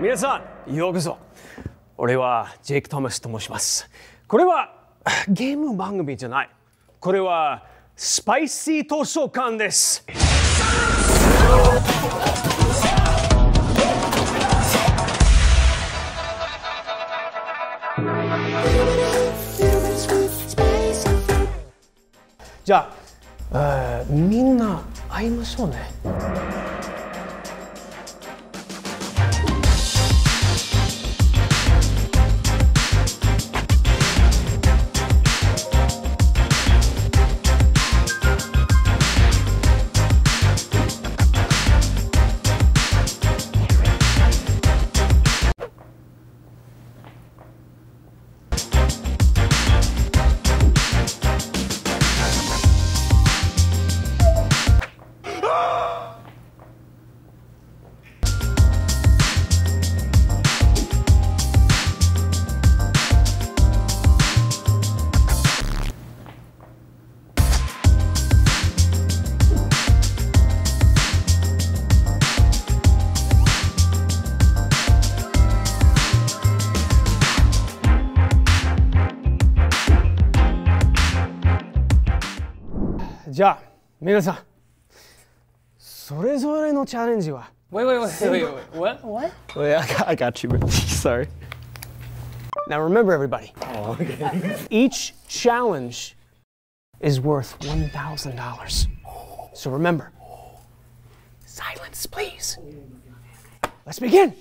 皆さんようこそ。俺はジェイク・トマスと申します。これはゲーム番組じゃない。これはスパイシー図書館です。じゃあ、えーみんな会いましょうね。皆さんそれぞれのチャレンジは Wait, wait, wait, wait, wait, wait. What? What? Wait, I got, I got you. Sorry. Now remember, everybody. Each challenge is worth $1,000. So remember, silence, please. Let's begin.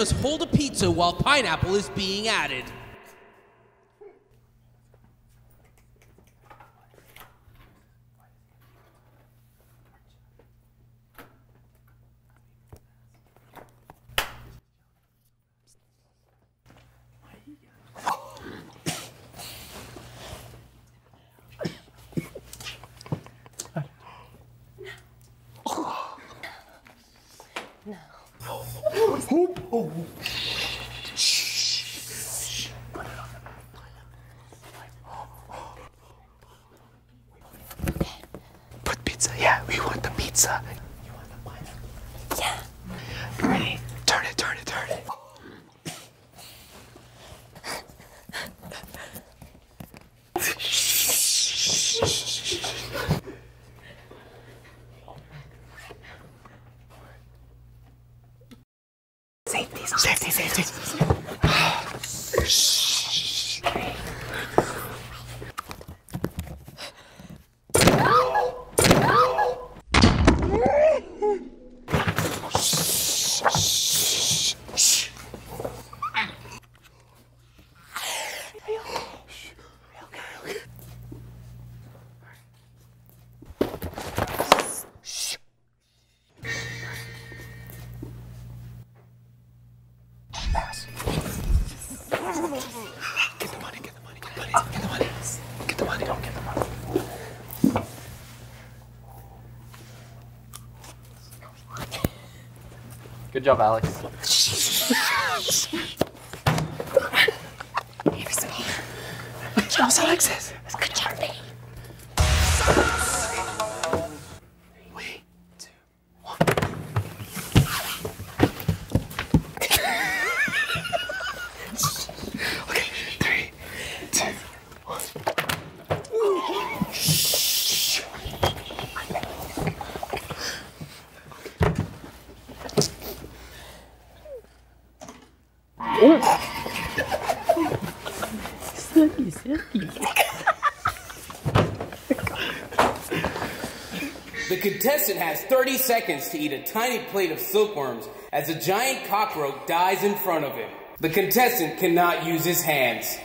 Must hold a pizza while pineapple is being added. Put pizza. Yeah, we want the pizza. You want the pineapple? Yeah. Ready? Turn it, turn it, turn it. Safety, safety, safety. Good job, Alex. Charles Alexis. 30 seconds to eat a tiny plate of silkworms as a giant cockroach dies in front of him. The contestant cannot use his hands.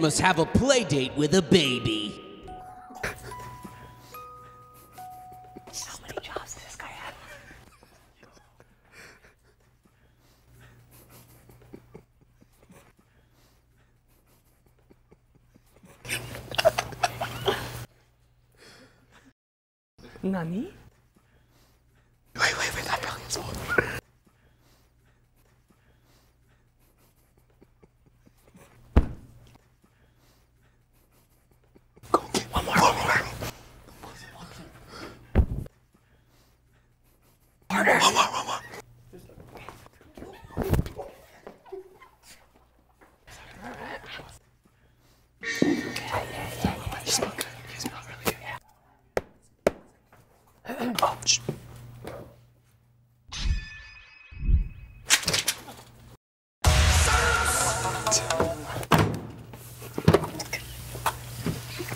Must have a play date with a baby. How many jobs does this guy have? Nani? Wait, wait, wait, that really is all. Go get one more, one more. Harder. One more, one more. You smell good. You smell really good. Oh,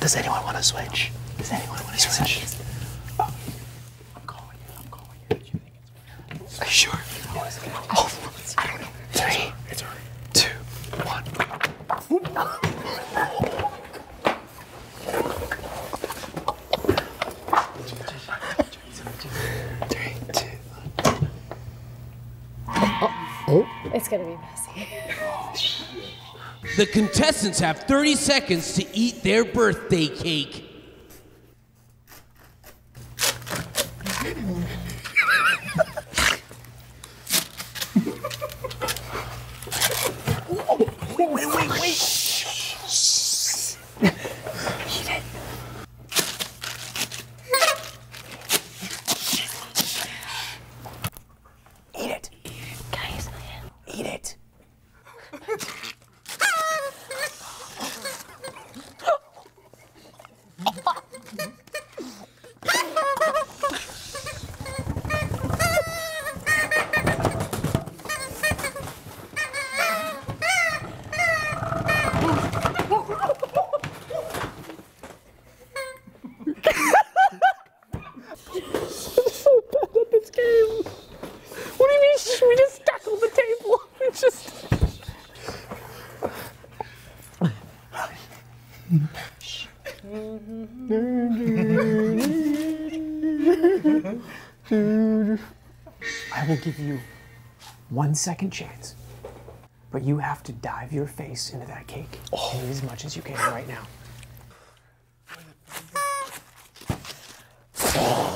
Does anyone want to switch? Does anyone want to switch? Oh. I'm calling you. I'm calling you. Are you sure? Oh, I don't know. Three, two, one. Three, two. It's gonna be messy. The contestants have 30 seconds to eat their birthday cake. Eat it. Guys, Eat it. What do you mean? We just tackled the table. We just. Will give you one second chance, but you have to dive your face into that cake. Eat as much as you can right now. Now,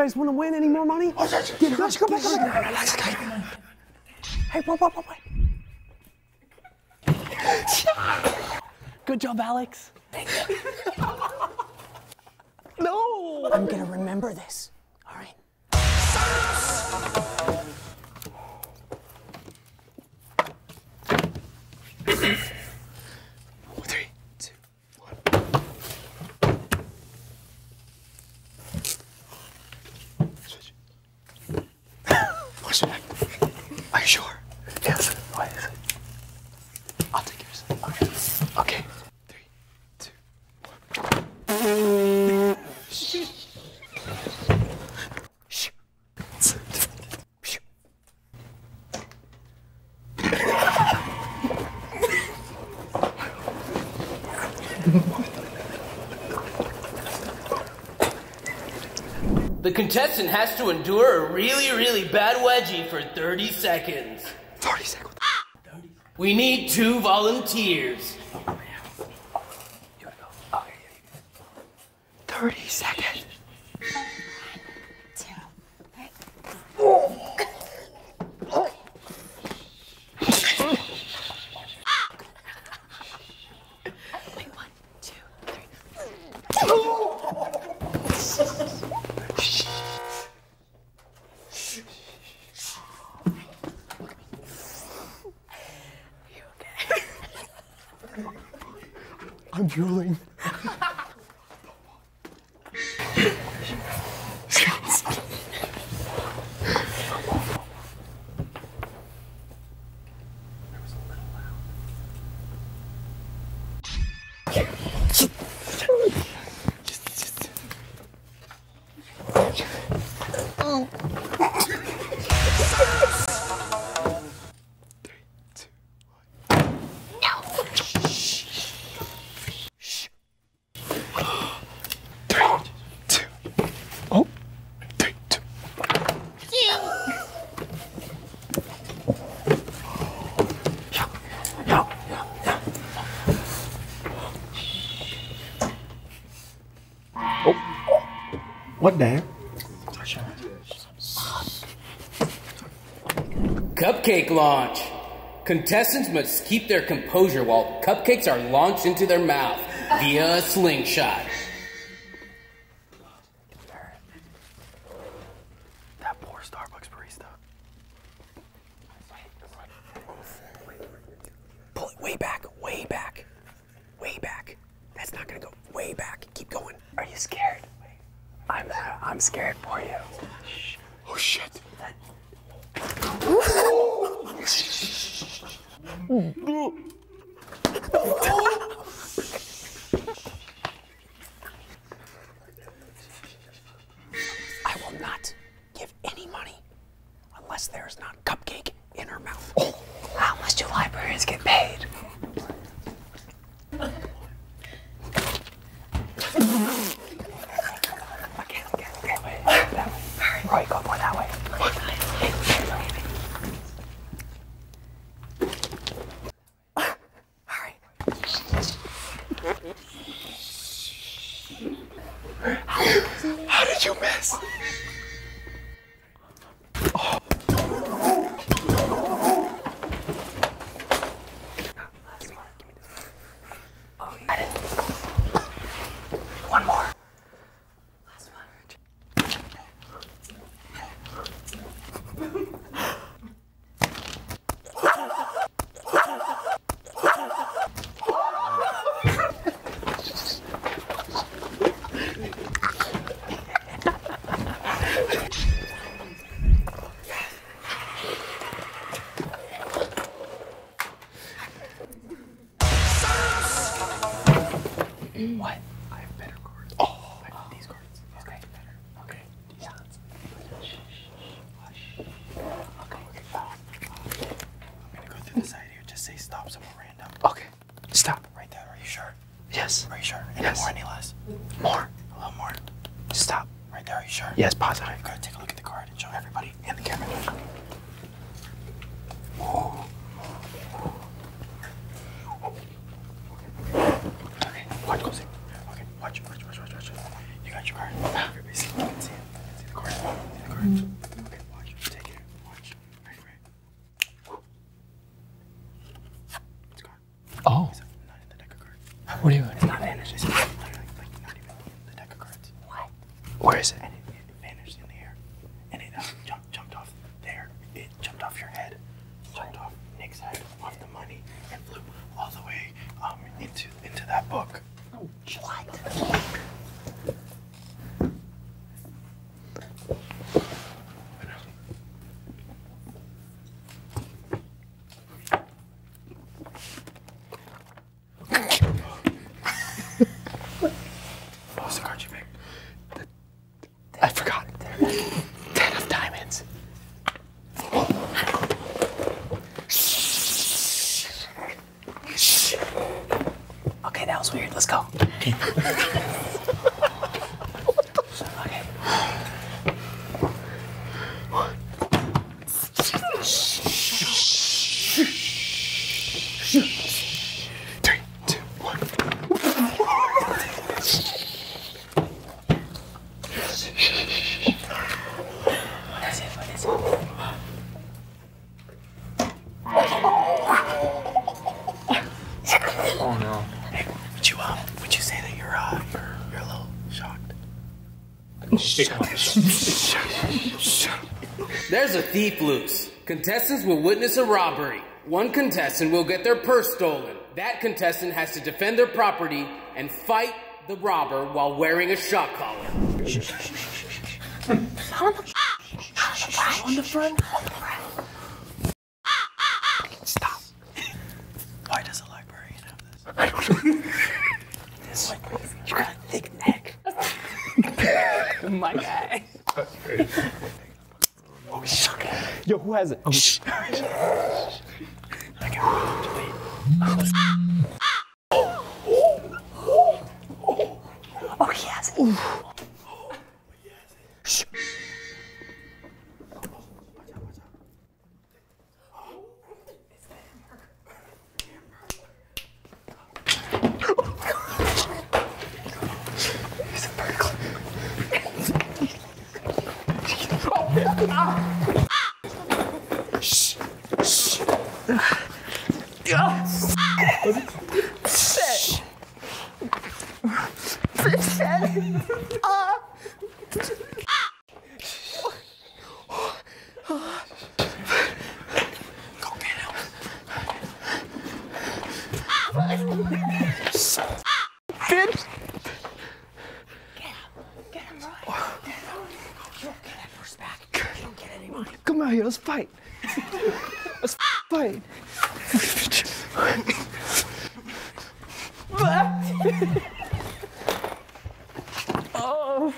guys want to win any more money? Oh, Hey, wait, wait, wait, wait. Good job, Alex. no. I'm gonna remember this. All right. Silence. The contestant has to endure a really, really bad wedgie for 30 seconds. 30 seconds. We need two volunteers. I'm drooling. Oh. What the Cupcake launch. Contestants must keep their composure while cupcakes are launched into their mouth via a slingshot. not give any money unless there's not cupcake in her mouth. Oh, how much do librarians get paid? There's a thief loose. Contestants will witness a robbery. One contestant will get their purse stolen. That contestant has to defend their property and fight the robber while wearing a shock collar. On the, on the front. On the front. Stop. Why does a librarian have this? This you got a thick neck. My guy. Oh, shock. Yo, who has it? Oh, shh. I can delete. Oh, he has it. Any money. Come out here. Let's fight. Let's fight. oh.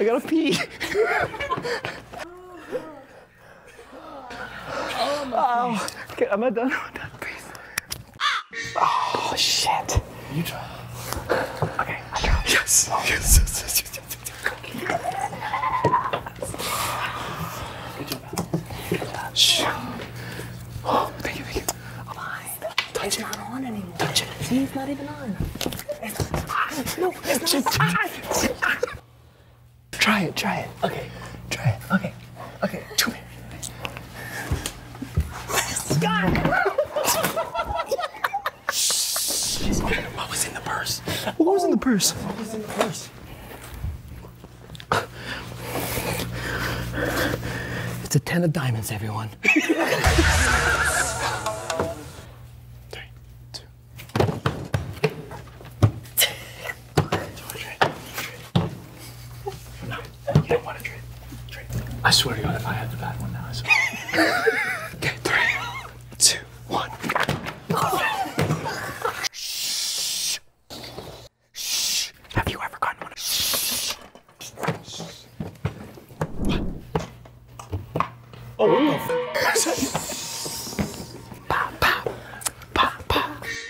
I gotta pee. oh, okay, am I done? Am I done? Please. Oh shit. You try. Okay, I got it. Yes. Yes. Yes. Yes. yes, Good job. yes. Shh. Oh, thank you, thank you. It's not on anymore. It's not even on. No, it's not on. Try it. Try it. Okay. Try it. Okay. Okay. Two What was in the purse? What was in the purse? What was in the purse? It's a ten of diamonds, everyone. the bad one now, I swear. okay, three, two, one. Have you ever gotten one? Oh,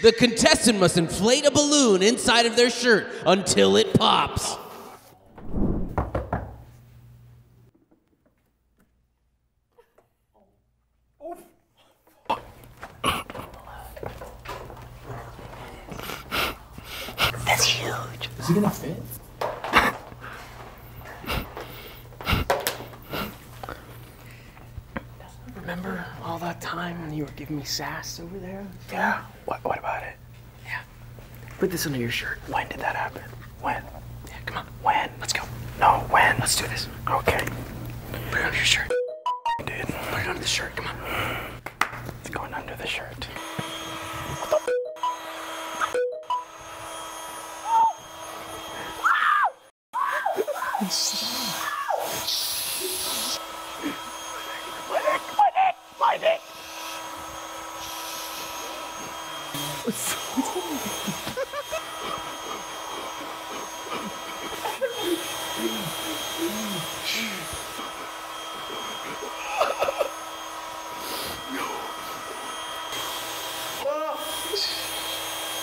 the contestant must inflate a balloon inside of their shirt until it pops. That's huge. Is he gonna fit? Remember all that time when you were giving me sass over there? Yeah. What? What about it? Yeah. Put this under your shirt. When did that happen? When? Yeah, come on. When? Let's go. No. When? Let's do this. Okay. Put it under your shirt. Dude, Put it under the shirt. Come on. it's going under the shirt.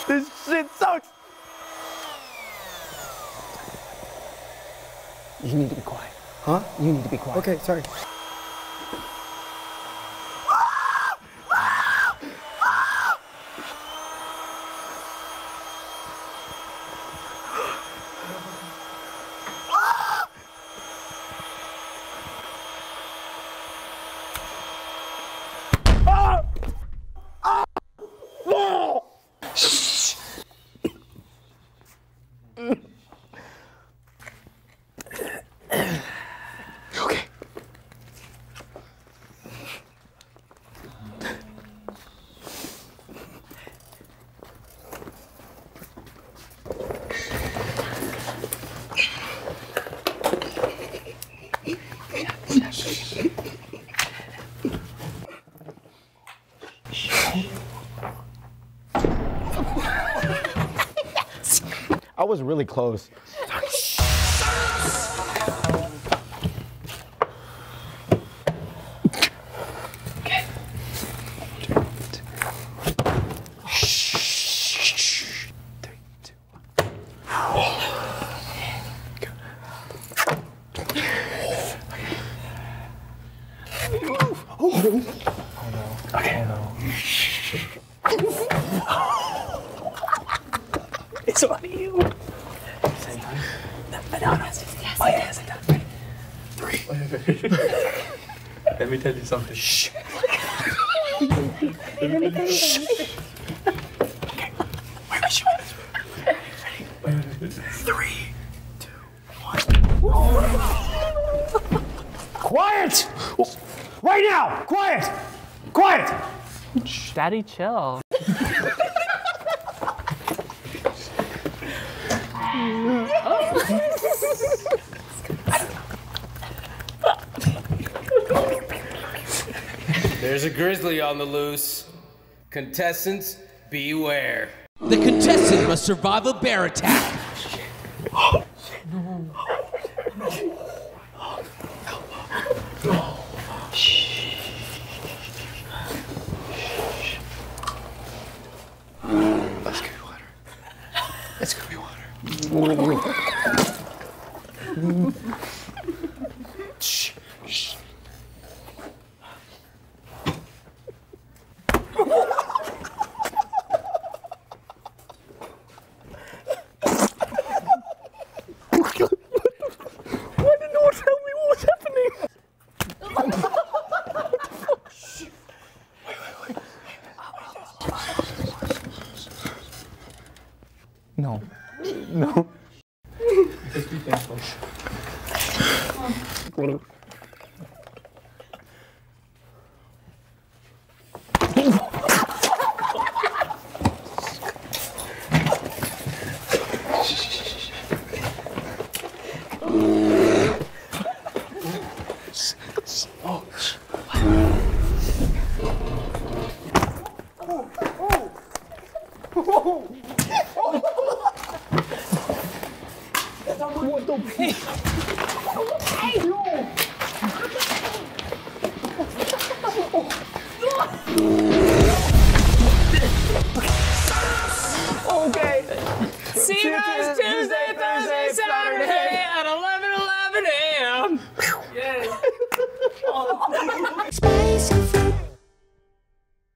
This shit sucks. You need to be quiet. Huh? You need to be quiet. Okay. Sorry. Was really close. Let me tell you something. Shh. Quiet! Right now! Quiet! Quiet! Daddy, chill. There's a grizzly on the loose. Contestants, beware. The contestant must survive a bear attack.